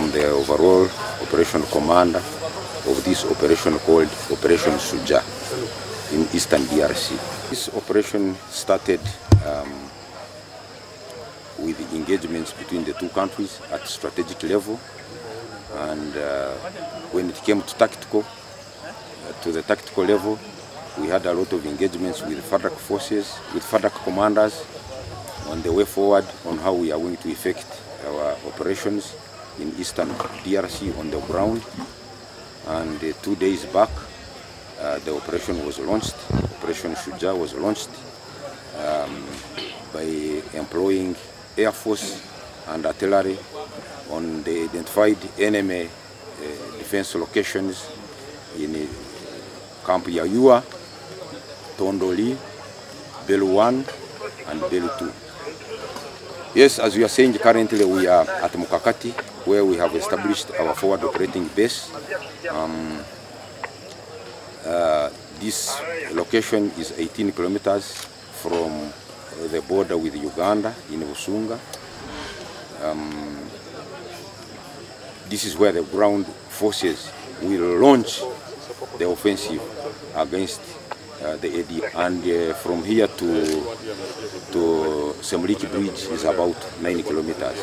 I'm the overall operation commander of this operation called Operation Suja in eastern DRC. This operation started um, with engagements between the two countries at strategic level and uh, when it came to tactical, uh, to the tactical level, we had a lot of engagements with FARDC forces, with FARDC commanders on the way forward on how we are going to effect our operations in eastern DRC on the ground. And uh, two days back, uh, the operation was launched. Operation Shuja was launched um, by employing Air Force and artillery on the identified enemy uh, defense locations in uh, Camp Yayua, Tondoli, Belu 1 and Belu 2. Yes, as you are saying, currently we are at Mukakati, where we have established our forward operating base. Um, uh, this location is 18 kilometers from the border with Uganda in Usunga. Um, this is where the ground forces will launch the offensive against uh, the AD. And uh, from here to, to Semliki Bridge is about 9 kilometers.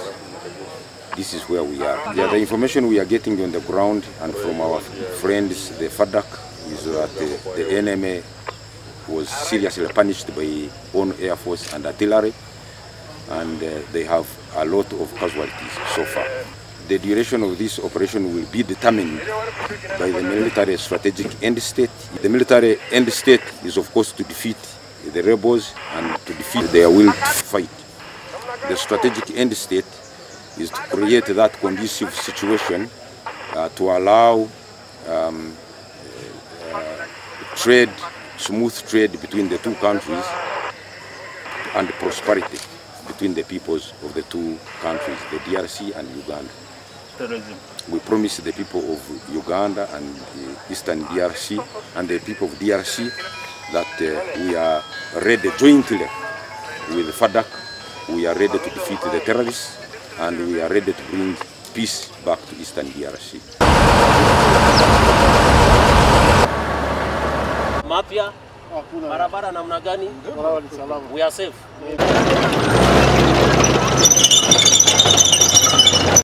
This is where we are. Yeah, the information we are getting on the ground and from our friends, the FADAC, is that the, the enemy was seriously punished by own air force and artillery and uh, they have a lot of casualties so far. The duration of this operation will be determined by the military strategic end state. The military end state is of course to defeat the rebels and to defeat their will to fight. The strategic end state is to create that conducive situation uh, to allow um, uh, trade, smooth trade between the two countries and prosperity between the peoples of the two countries, the DRC and Uganda. We promise the people of Uganda and the Eastern DRC and the people of DRC that uh, we are ready jointly with FADAC, we are ready to defeat the terrorists and we are ready to bring peace back to Eastern DRC. Mapya barabara namna gani? We are safe.